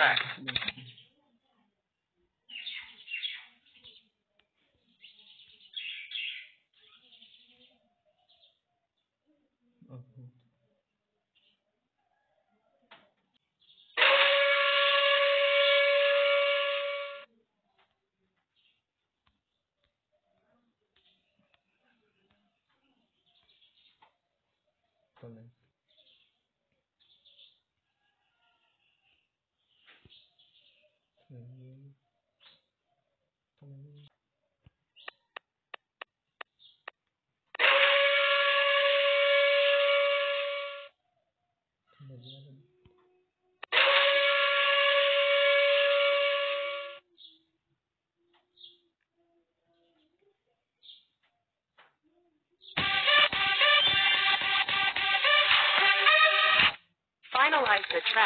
Finalize the track. Oho.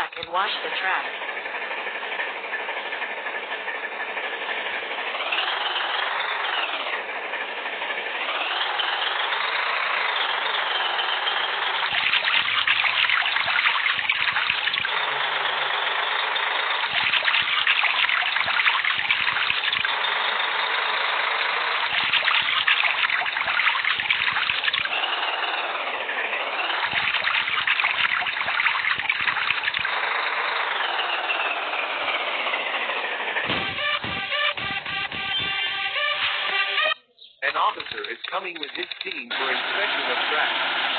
back and watch the traffic. Coming with his team for inspection of track.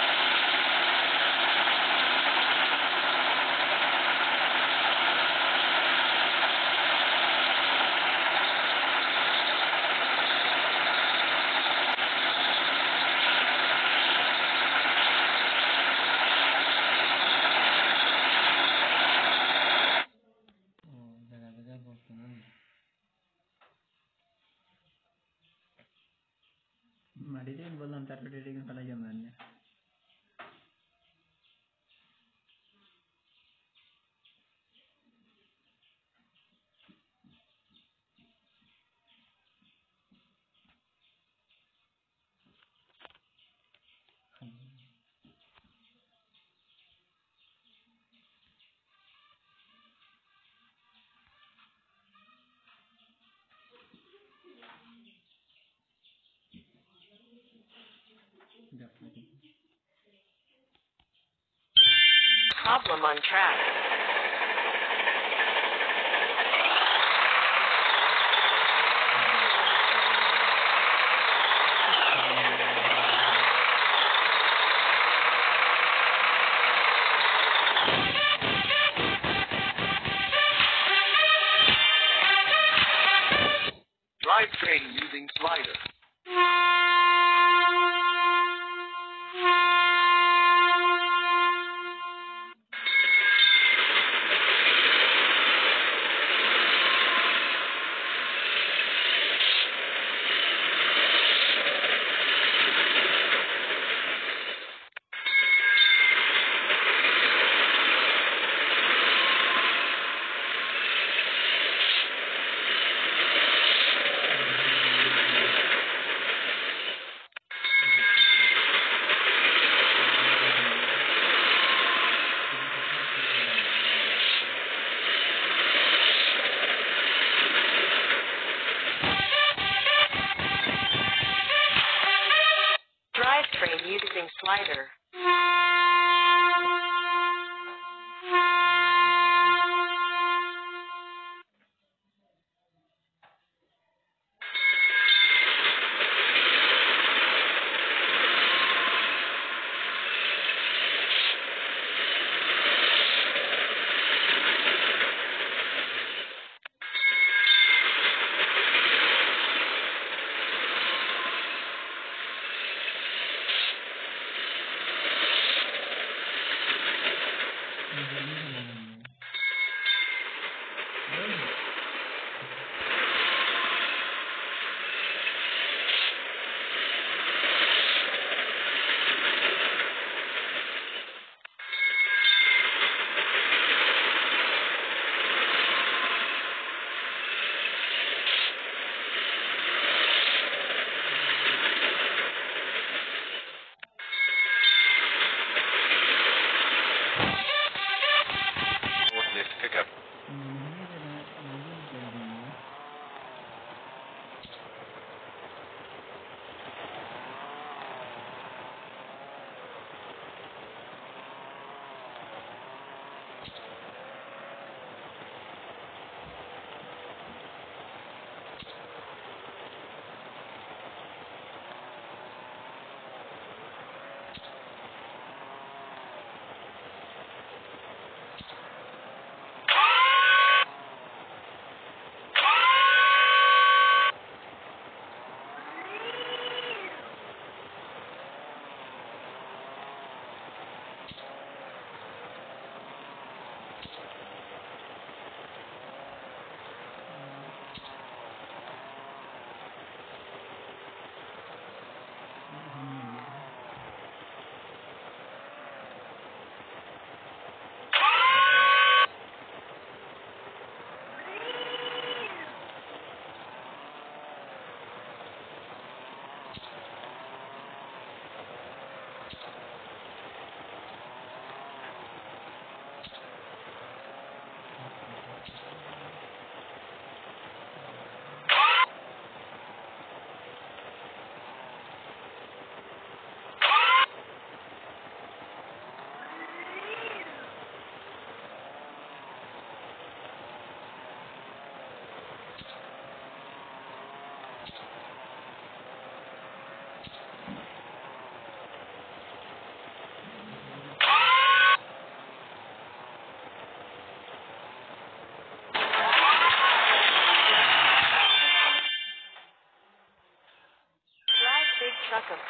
ਸਾਡੇ ਚ ਵੀ ਬੋਲਣ ਇੰਟਰਪ੍ਰੀਟੇਟਿੰਗ ਪਤਾ ਜਾਂਦਾ ਨਹੀਂ Problem on track. lighter.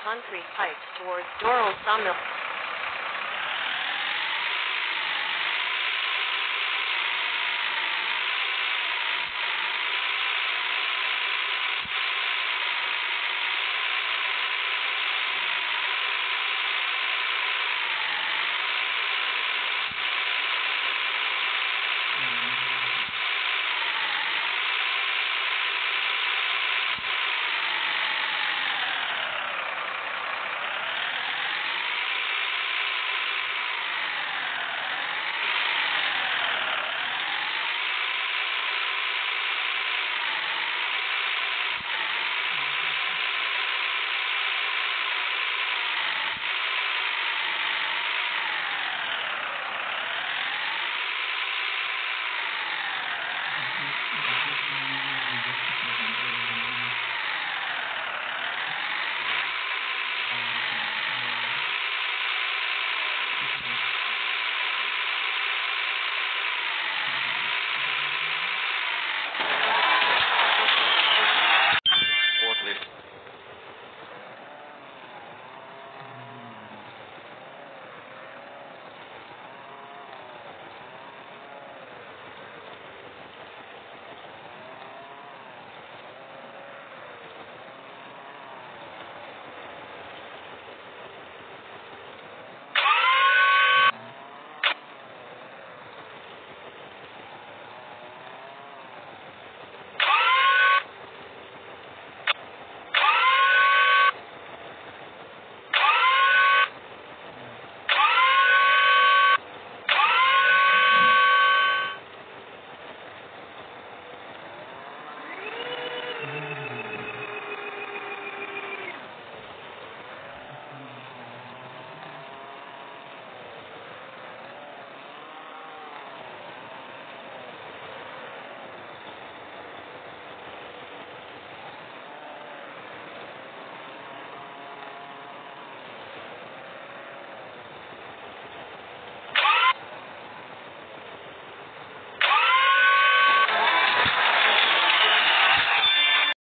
Concrete pipes towards Doral Sawmill.